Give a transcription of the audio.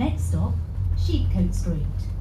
Next stop, Sheepcote Street.